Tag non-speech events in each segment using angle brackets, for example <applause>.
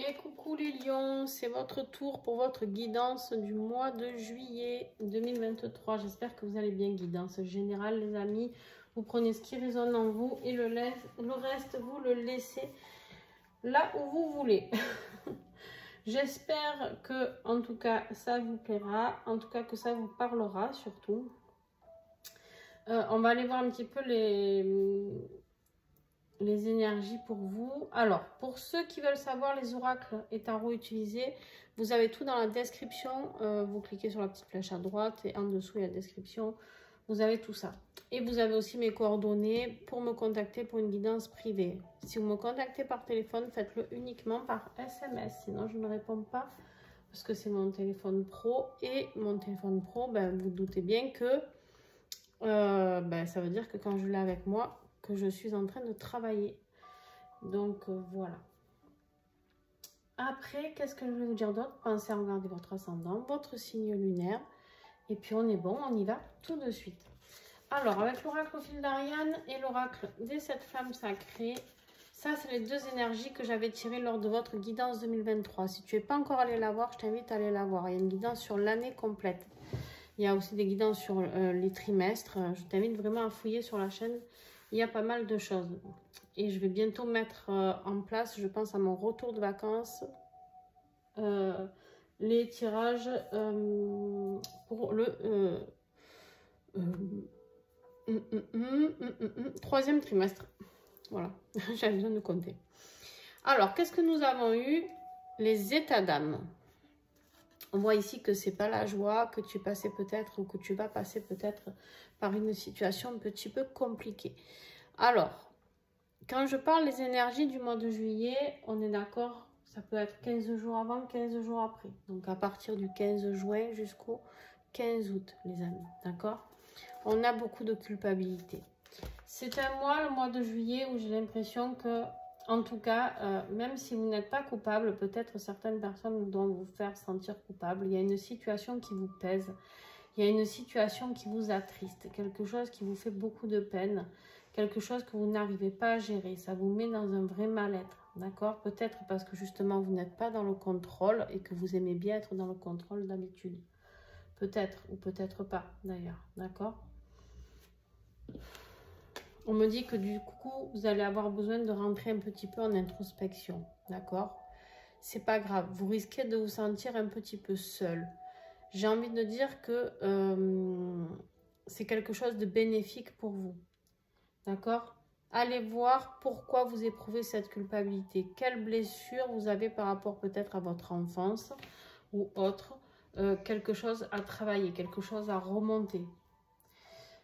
Et coucou les lions, c'est votre tour pour votre guidance du mois de juillet 2023. J'espère que vous allez bien, guidance générale les amis. Vous prenez ce qui résonne en vous et le, reste, vous le laissez là où vous voulez. <laughs> J'espère que, en tout cas, ça vous plaira. En tout cas, que ça vous parlera surtout. Euh, on va aller voir un petit peu les, les énergies pour vous. Alors, pour ceux qui veulent savoir les oracles et tarots utilisés, vous avez tout dans la description. Euh, vous cliquez sur la petite flèche à droite et en dessous, il y a la description. Vous avez tout ça. Et vous avez aussi mes coordonnées pour me contacter pour une guidance privée. Si vous me contactez par téléphone, faites-le uniquement par SMS. Sinon, je ne réponds pas parce que c'est mon téléphone pro. Et mon téléphone pro, ben, vous doutez bien que euh, ben, ça veut dire que quand je l'ai avec moi, je suis en train de travailler. Donc euh, voilà. Après, qu'est-ce que je vais vous dire d'autre? Pensez à regarder votre ascendant, votre signe lunaire. Et puis on est bon, on y va tout de suite. Alors, avec l'oracle au fil d'Ariane et l'oracle des sept flammes sacrées, ça, c'est les deux énergies que j'avais tirées lors de votre guidance 2023. Si tu n'es pas encore allé la voir, je t'invite à aller la voir. Il y a une guidance sur l'année complète. Il y a aussi des guidances sur euh, les trimestres. Je t'invite vraiment à fouiller sur la chaîne il y a pas mal de choses. Et je vais bientôt mettre euh, en place, je pense à mon retour de vacances, euh, les tirages euh, pour le troisième trimestre. Voilà, <laughs> j'avais besoin de compter. Alors, qu'est-ce que nous avons eu? Les états d'âme. On voit ici que c'est pas la joie, que tu passais peut-être ou que tu vas passer peut-être par une situation un petit peu compliquée. Alors, quand je parle des énergies du mois de juillet, on est d'accord, ça peut être 15 jours avant, 15 jours après. Donc à partir du 15 juin jusqu'au 15 août, les amis, d'accord? On a beaucoup de culpabilité. C'est un mois, le mois de juillet, où j'ai l'impression que en tout cas, euh, même si vous n'êtes pas coupable, peut-être certaines personnes doivent vous faire sentir coupable. Il y a une situation qui vous pèse. Il y a une situation qui vous attriste. Quelque chose qui vous fait beaucoup de peine. Quelque chose que vous n'arrivez pas à gérer. Ça vous met dans un vrai mal-être. D'accord? Peut-être parce que justement, vous n'êtes pas dans le contrôle et que vous aimez bien être dans le contrôle d'habitude. Peut-être ou peut-être pas d'ailleurs. D'accord? On me dit que du coup, vous allez avoir besoin de rentrer un petit peu en introspection. D'accord? C'est pas grave. Vous risquez de vous sentir un petit peu seul. J'ai envie de dire que euh, c'est quelque chose de bénéfique pour vous. D'accord? Allez voir pourquoi vous éprouvez cette culpabilité. Quelle blessure vous avez par rapport peut-être à votre enfance ou autre. Euh, quelque chose à travailler, quelque chose à remonter.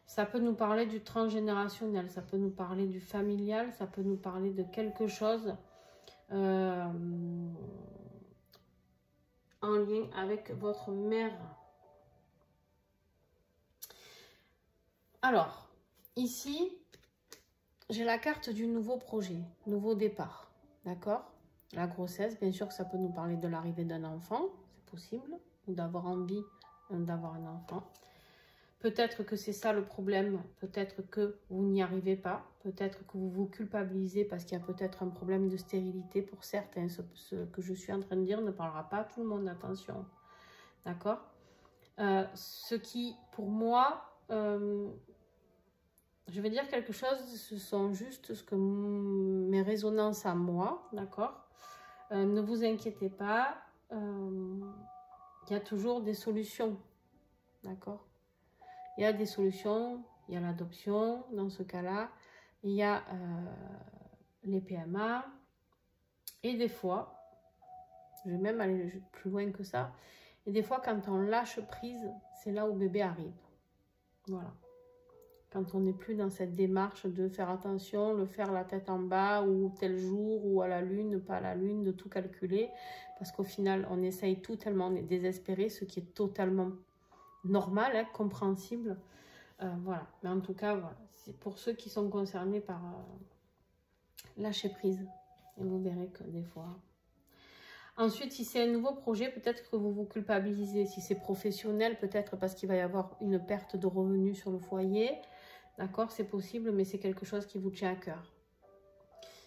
Ça peut nous parler du transgénérationnel, ça peut nous parler du familial, ça peut nous parler de quelque chose euh, en lien avec votre mère. Alors, ici, j'ai la carte du nouveau projet, nouveau départ, d'accord? La grossesse, bien sûr que ça peut nous parler de l'arrivée d'un enfant, c'est possible, ou d'avoir envie d'avoir un enfant. Peut-être que c'est ça le problème, peut-être que vous n'y arrivez pas, peut-être que vous vous culpabilisez parce qu'il y a peut-être un problème de stérilité pour certains. Ce, que je suis en train de dire ne parlera pas à tout le monde, attention. D'accord? Euh, Ce qui, pour moi, euh, je vais dire quelque chose, ce sont juste ce que mes résonances à moi, d'accord? Euh, Ne vous inquiétez pas, il y a toujours des solutions, d'accord? Il y a des solutions, il y a l'adoption dans ce cas-là, il y a euh, les PMA, et des fois, je vais même aller plus loin que ça, et des fois quand on lâche prise, c'est là où bébé arrive. Voilà. Quand on n'est plus dans cette démarche de faire attention, le faire la tête en bas, ou tel jour, ou à la lune, pas à la lune, de tout calculer, parce qu'au final, on essaye tout tellement, on est désespéré, ce qui est totalement normal, hein, compréhensible. Euh, voilà. Mais en tout cas. C'est pour ceux qui sont concernés par euh, lâcher prise. Et vous verrez que des fois... Ensuite, si c'est un nouveau projet, peut-être que vous vous culpabilisez. Si c'est professionnel, peut-être parce qu'il va y avoir une perte de revenus sur le foyer. D'accord C'est possible, mais c'est quelque chose qui vous tient à cœur.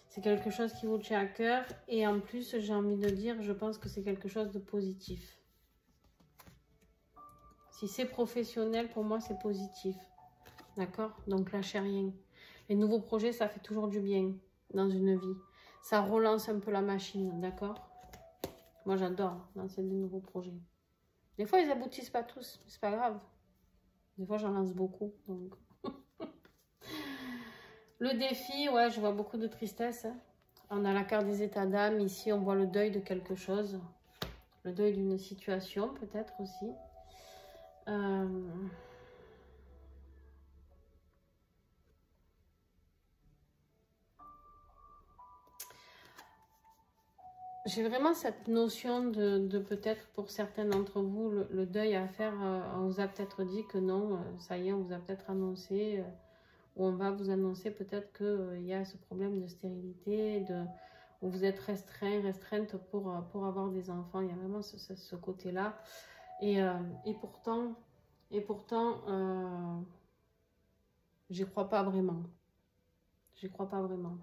C'est quelque chose qui vous tient à cœur. Et en plus, j'ai envie de dire, je pense que c'est quelque chose de positif. Si c'est professionnel, pour moi, c'est positif. D'accord? Donc, lâchez rien. Les nouveaux projets, ça fait toujours du bien dans une vie. Ça relance un peu la machine, d'accord? Moi, j'adore lancer des nouveaux projets. Des fois, ils aboutissent pas tous, c'est pas grave. Des fois, j'en lance beaucoup, donc... <laughs> le défi, ouais, je vois beaucoup de tristesse. Hein. On a la carte des états d'âme. Ici, on voit le deuil de quelque chose. Le deuil d'une situation, peut-être aussi. Euh, j'ai vraiment cette notion de, peut-être pour certains d'entre vous, le, deuil à faire. Euh, on vous a peut-être dit que non, euh, ça y est, on vous a peut-être annoncé, ou on va vous annoncer peut-être qu'il y a ce problème de stérilité, de, où vous êtes restreint, restreinte pour, pour avoir des enfants. Il y a vraiment ce côté-là. Et, euh, et pourtant, et pourtant euh, j'y crois pas vraiment. J'y crois pas vraiment.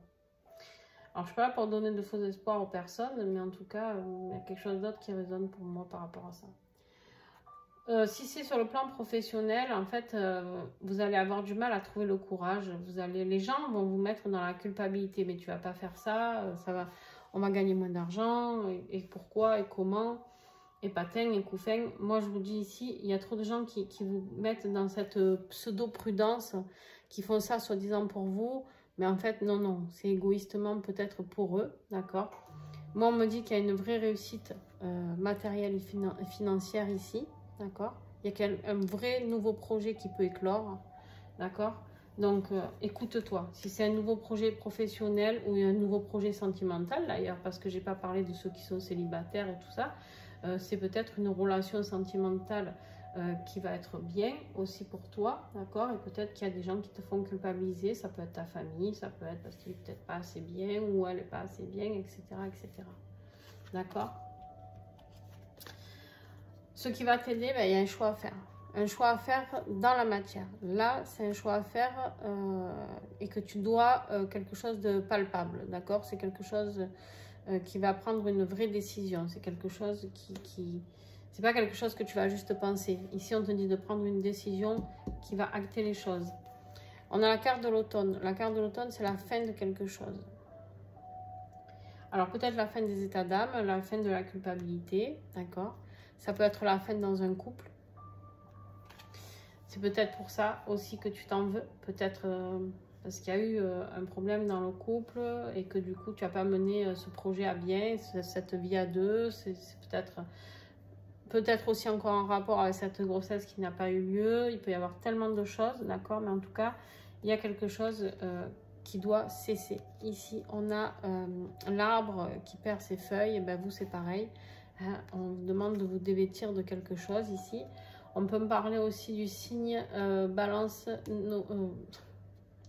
Alors, je suis pas là pour donner de faux espoirs aux personnes, mais en tout cas, euh, il y a quelque chose d'autre qui résonne pour moi par rapport à ça. Euh, si c'est sur le plan professionnel, en fait, vous allez avoir du mal à trouver le courage. Vous allez, les gens vont vous mettre dans la culpabilité, mais tu vas pas faire ça, ça va, on va gagner moins d'argent, et, pourquoi et comment? Et patin et couffin. Moi, je vous dis ici, il y a trop de gens qui, vous mettent dans cette pseudo-prudence, qui font ça soi-disant pour vous. Mais en fait, non, non, c'est égoïstement peut-être pour eux, d'accord? Moi, on me dit qu'il y a une vraie réussite euh, matérielle et financière ici, d'accord? Il y a un vrai nouveau projet qui peut éclore, d'accord? Donc, euh, écoute-toi. Si c'est un nouveau projet professionnel ou un nouveau projet sentimental, d'ailleurs, parce que j'ai pas parlé de ceux qui sont célibataires et tout ça, euh, c'est peut-être une relation sentimentale euh, qui va être bien aussi pour toi, d'accord? Et peut-être qu'il y a des gens qui te font culpabiliser, ça peut être ta famille, ça peut être parce qu'il est peut-être pas assez bien ou elle est pas assez bien, etc., etc. D'accord? Ce qui va t'aider, ben, il y a un choix à faire. Un choix à faire dans la matière. Là, c'est un choix à faire euh, et que tu dois quelque chose de palpable, d'accord? C'est quelque chose euh, qui va prendre une vraie décision. C'est quelque chose qui... C'est pas quelque chose que tu vas juste penser. Ici, on te dit de prendre une décision qui va acter les choses. On a la carte de l'automne. La carte de l'automne, c'est la fin de quelque chose. Alors, peut-être la fin des états d'âme, la fin de la culpabilité, d'accord? Ça peut être la fin dans un couple. C'est peut-être pour ça aussi que tu t'en veux. Peut-être... Euh, parce qu'il y a eu euh, un problème dans le couple et que du coup tu n'as pas mené euh, ce projet à bien, cette vie à deux, c'est peut-être peut-être aussi encore en rapport avec cette grossesse qui n'a pas eu lieu, il peut y avoir tellement de choses, d'accord, mais en tout cas, il y a quelque chose euh, qui doit cesser. Ici, on a l'arbre qui perd ses feuilles, et ben vous c'est pareil, hein. on vous demande de vous dévêtir de quelque chose ici. On peut me parler aussi du signe balance,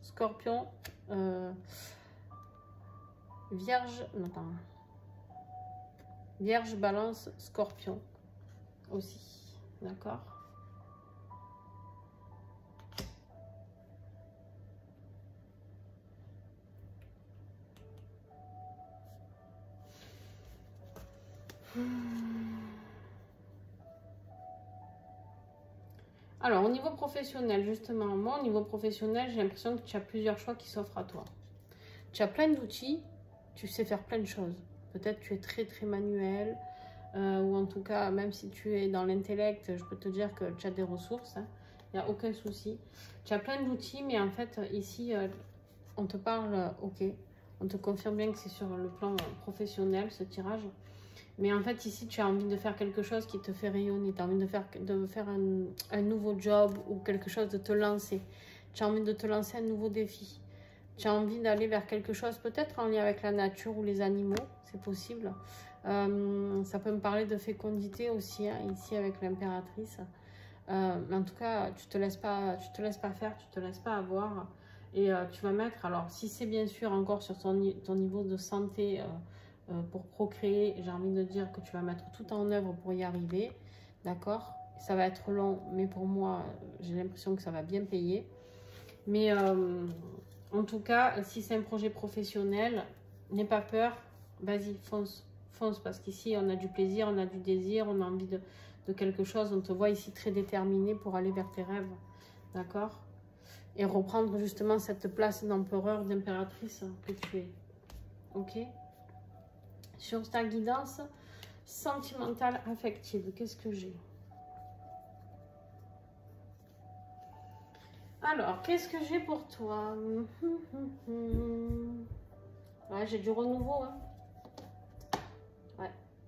Scorpion, euh, Vierge, non, Vierge, Balance, Scorpion aussi, d'accord Alors, au niveau professionnel, justement, moi, au niveau professionnel, j'ai l'impression que tu as plusieurs choix qui s'offrent à toi. Tu as plein d'outils, tu sais faire plein de choses. Peut-être tu es très, très manuel, euh, ou en tout cas, même si tu es dans l'intellect, je peux te dire que tu as des ressources. Il hein. n'y a aucun souci. Tu as plein d'outils, mais en fait, ici, euh, on te parle, ok, on te confirme bien que c'est sur le plan professionnel, ce tirage. Mais en fait, ici, tu as envie de faire quelque chose qui te fait rayonner. Tu as envie de faire, de faire un, nouveau job ou quelque chose, de te lancer. Tu as envie de te lancer un nouveau défi. Tu as envie d'aller vers quelque chose, peut-être en lien avec la nature ou les animaux, c'est possible. Euh, ça peut me parler de fécondité aussi, hein, ici avec l'impératrice. Euh, mais en tout cas, tu te laisses pas, tu te laisses pas faire, tu te laisses pas avoir. Et euh, tu vas mettre, alors si c'est bien sûr encore sur ton, ton niveau de santé, euh, pour procréer, j'ai envie de dire que tu vas mettre tout en œuvre pour y arriver. D'accord? Ça va être long, mais pour moi, j'ai l'impression que ça va bien payer. Mais euh, en tout cas, si c'est un projet professionnel, N'aie pas peur. Vas-y, fonce. Fonce, parce qu'ici, on a du plaisir, on a du désir, on a envie de quelque chose. On te voit ici très déterminé pour aller vers tes rêves. D'accord? Et reprendre justement cette place d'empereur, d'impératrice que tu es. Ok? Sur ta guidance sentimentale, affective, qu'est-ce que j'ai Alors, qu'est-ce que j'ai pour toi <laughs> Ouais, j'ai du renouveau. Hein.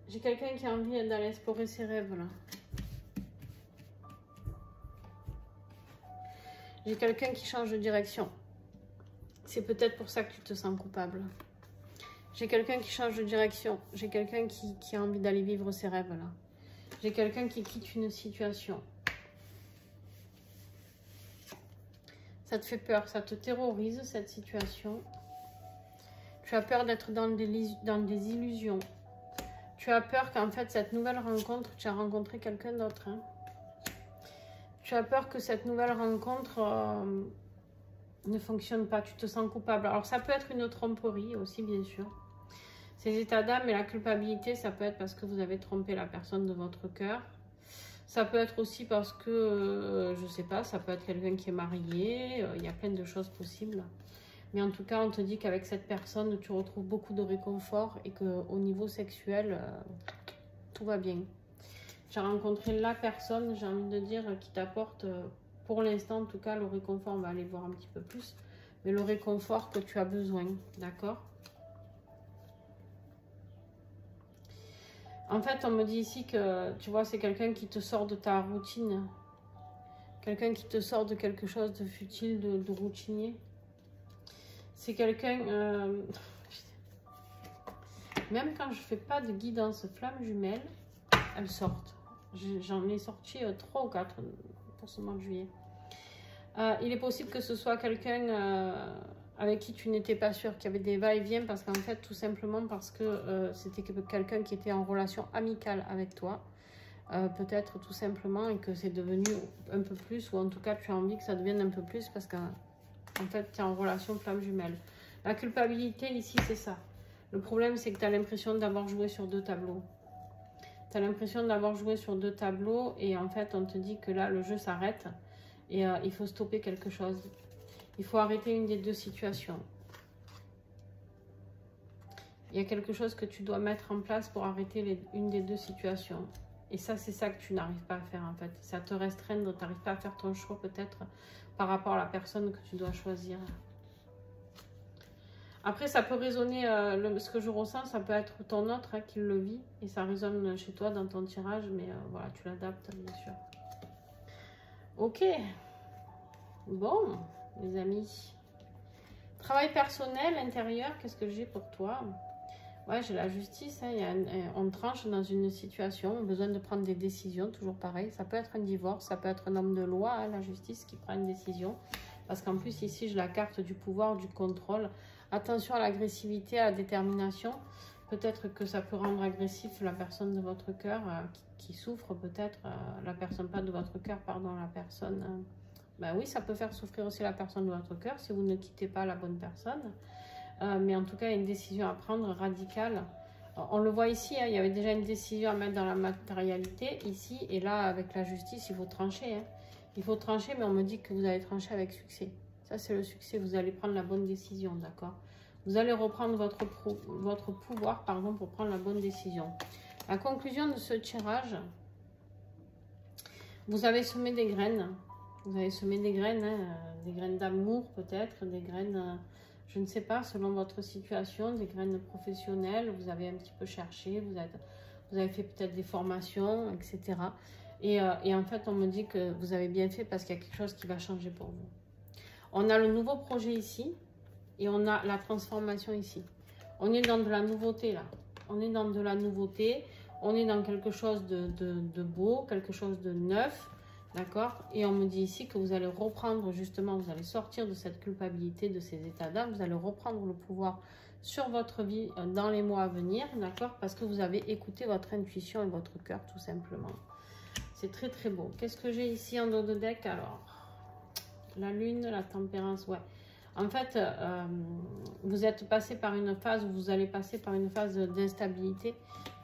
J'ai quelqu'un qui a envie d'aller explorer ses rêves, là. J'ai quelqu'un qui change de direction. C'est peut-être pour ça que tu te sens coupable. J'ai quelqu'un qui change de direction. J'ai quelqu'un qui, a envie d'aller vivre ses rêves, là. J'ai quelqu'un qui quitte une situation. Ça te fait peur, ça te terrorise cette situation. Tu as peur d'être dans des, dans illusions. Tu as peur qu'en fait, cette nouvelle rencontre, tu as rencontré quelqu'un d'autre. Hein. Tu as peur que cette nouvelle rencontre euh, ne fonctionne pas. Tu te sens coupable. Alors, ça peut être une tromperie aussi, bien sûr. Ces états d'âme et la culpabilité, ça peut être parce que vous avez trompé la personne de votre cœur. Ça peut être aussi parce que, euh, je sais pas, ça peut être quelqu'un qui est marié. Euh, il y a plein de choses possibles. Mais en tout cas, on te dit qu'avec cette personne, tu retrouves beaucoup de réconfort et qu'au niveau sexuel, euh, tout va bien. J'ai rencontré la personne, j'ai envie de dire, qui t'apporte, pour l'instant en tout cas, le réconfort. On va aller voir un petit peu plus. Mais le réconfort que tu as besoin, d'accord? En fait, on me dit ici que, tu vois, c'est quelqu'un qui te sort de ta routine. Quelqu'un qui te sort de quelque chose de futile, de, routinier. C'est quelqu'un... Euh, <laughs> même quand je fais pas de guidance flamme jumelle, elles sortent. J'en ai sorti euh, trois ou quatre pour ce mois de juillet. Euh, il est possible que ce soit quelqu'un avec qui tu n'étais pas sûr, qu'il y avait des va-et-vient parce qu'en fait, tout simplement parce que euh, c'était quelqu'un qui était en relation amicale avec toi. Euh, peut-être tout simplement et que c'est devenu un peu plus ou en tout cas tu as envie que ça devienne un peu plus parce qu'en fait tu es en relation flamme jumelle. La culpabilité ici c'est ça. Le problème c'est que tu as l'impression d'avoir joué sur deux tableaux. Tu as l'impression d'avoir joué sur deux tableaux et en fait on te dit que là le jeu s'arrête et euh, il faut stopper quelque chose. Il faut arrêter une des deux situations. Il y a quelque chose que tu dois mettre en place pour arrêter une des deux situations. Et ça, c'est ça que tu n'arrives pas à faire en fait. Ça te restreindre, tu n'arrives pas à faire ton choix peut-être par rapport à la personne que tu dois choisir. Après, ça peut résonner, euh, ce que je ressens, ça peut être ton autre hein, qui le vit. Et ça résonne chez toi dans ton tirage, mais euh, voilà, tu l'adaptes bien sûr. Ok. Bon les amis. Travail personnel, intérieur, qu'est-ce que j'ai pour toi? Ouais, j'ai la justice. Hein, on tranche dans une situation, on a besoin de prendre des décisions, toujours pareil. Ça peut être un divorce, ça peut être un homme de loi, hein, la justice qui prend une décision. Parce qu'en plus, ici, j'ai la carte du pouvoir, du contrôle. Attention à l'agressivité, à la détermination. Peut-être que ça peut rendre agressif la personne de votre cœur euh, qui, souffre, peut-être. Euh, la personne, pas de votre cœur, pardon, la personne... Euh, ben oui, ça peut faire souffrir aussi la personne de votre cœur si vous ne quittez pas la bonne personne. Euh, mais en tout cas, une décision à prendre radicale. On le voit ici, hein, il y avait déjà une décision à mettre dans la matérialité ici. Et là, avec la justice, il faut trancher. Hein. Il faut trancher, mais on me dit que vous allez trancher avec succès. Ça, c'est le succès. Vous allez prendre la bonne décision, d'accord Vous allez reprendre votre, votre pouvoir pardon, pour prendre la bonne décision. La conclusion de ce tirage, vous avez semé des graines vous avez semé des graines, hein, euh, des graines d'amour peut-être, des graines, euh, je ne sais pas, selon votre situation, des graines professionnelles. Vous avez un petit peu cherché, vous, avez fait peut-être des formations, etc. Euh, et, en fait, on me dit que vous avez bien fait parce qu'il y a quelque chose qui va changer pour vous. On a le nouveau projet ici et on a la transformation ici. On est dans de la nouveauté là. On est dans de la nouveauté. On est dans quelque chose de beau, quelque chose de neuf. D'accord Et on me dit ici que vous allez reprendre justement, vous allez sortir de cette culpabilité, de ces états d'âme, vous allez reprendre le pouvoir sur votre vie euh, dans les mois à venir, d'accord Parce que vous avez écouté votre intuition et votre cœur tout simplement. C'est très très beau. Qu'est-ce que j'ai ici en dos de deck alors? La lune, la tempérance, ouais. En fait, euh, vous êtes passé par une phase, vous allez passer par une phase d'instabilité,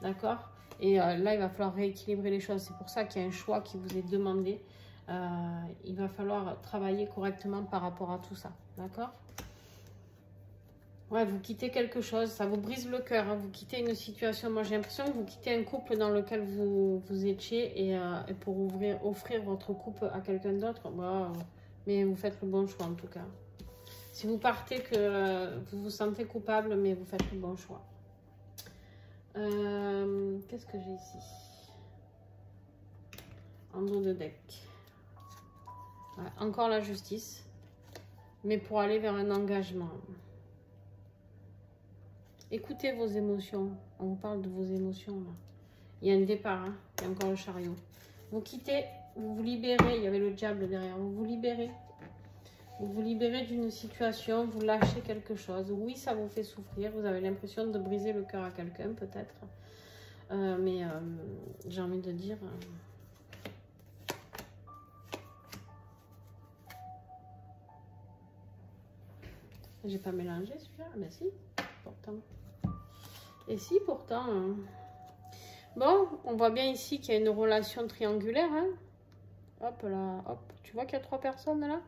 d'accord? Et euh, là, il va falloir rééquilibrer les choses. C'est pour ça qu'il y a un choix qui vous est demandé. il va falloir travailler correctement par rapport à tout ça, d'accord? Ouais, vous quittez quelque chose, ça vous brise le cœur, hein. vous quittez une situation. Moi, j'ai l'impression que vous quittez un couple dans lequel vous, vous étiez et, euh, pour offrir votre couple à quelqu'un d'autre. mais vous faites le bon choix en tout cas. Si vous partez, que vous vous sentez coupable, mais vous faites le bon choix. Euh, qu'est-ce que j'ai ici? En de deck. encore la justice, mais pour aller vers un engagement. Écoutez vos émotions. On parle de vos émotions. Il y a un départ, hein. il y a encore le chariot. Vous quittez, vous vous libérez. Il y avait le diable derrière. Vous vous libérez. Vous vous libérez d'une situation, vous lâchez quelque chose. Oui, ça vous fait souffrir. Vous avez l'impression de briser le cœur à quelqu'un, peut-être. Euh, mais euh, j'ai envie de dire. Euh, j'ai pas mélangé celui-là. Ben si, pourtant. Et si, pourtant... Hein. Bon, on voit bien ici qu'il y a une relation triangulaire. Hein. Hop là, hop. Tu vois qu'il y a trois personnes là?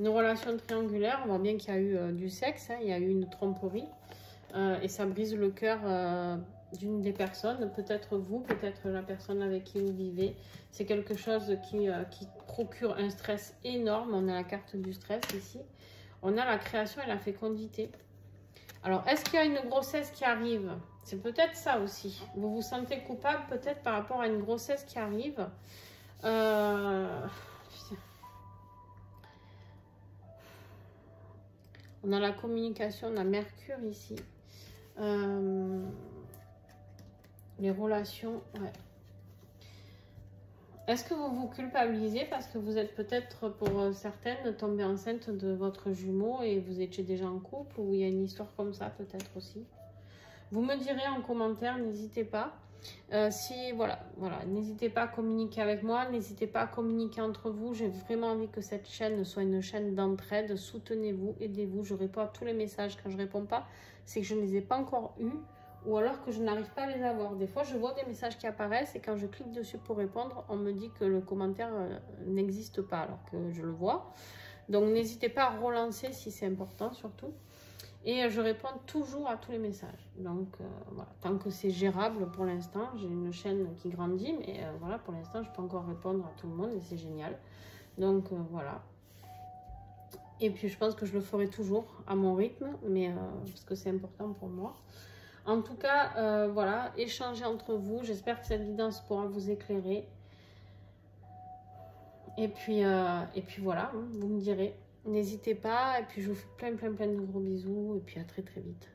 Une relation triangulaire. On voit bien qu'il y a eu euh, du sexe. Hein. Il y a eu une tromperie. Euh, et ça brise le cœur euh, d'une des personnes. Peut-être vous, peut-être la personne avec qui vous vivez. C'est quelque chose qui, qui procure un stress énorme. On a la carte du stress ici. On a la création et la fécondité. Alors, est-ce qu'il y a une grossesse qui arrive? C'est peut-être ça aussi. Vous vous sentez coupable peut-être par rapport à une grossesse qui arrive. On a la communication, on a Mercure ici. Euh, les relations, ouais. Est-ce que vous vous culpabilisez parce que vous êtes peut-être pour certaines tombée enceinte de votre jumeau et vous étiez déjà en couple ou il y a une histoire comme ça peut-être aussi? Vous me direz en commentaire, n'hésitez pas. Euh, si voilà, voilà, n'hésitez pas à communiquer avec moi, n'hésitez pas à communiquer entre vous. J'ai vraiment envie que cette chaîne soit une chaîne d'entraide. Soutenez-vous, aidez-vous. Je réponds à tous les messages. Quand je réponds pas, c'est que je ne les ai pas encore eus ou alors que je n'arrive pas à les avoir. Des fois, je vois des messages qui apparaissent et quand je clique dessus pour répondre, on me dit que le commentaire euh, n'existe pas alors que je le vois. Donc, n'hésitez pas à relancer si c'est important surtout. Et euh, je réponds toujours à tous les messages. Donc, euh, voilà. Tant que c'est gérable pour l'instant, j'ai une chaîne qui grandit, mais voilà, pour l'instant, je peux encore répondre à tout le monde et c'est génial. Donc, voilà. Et puis, je pense que je le ferai toujours à mon rythme, mais parce que c'est important pour moi. En tout cas, euh, voilà, échangez entre vous. J'espère que cette guidance pourra vous éclairer. Et puis, euh, et puis voilà, hein, vous me direz. N'hésitez pas. Et puis, je vous fais plein, plein, plein de gros bisous. Et puis, à très, très vite.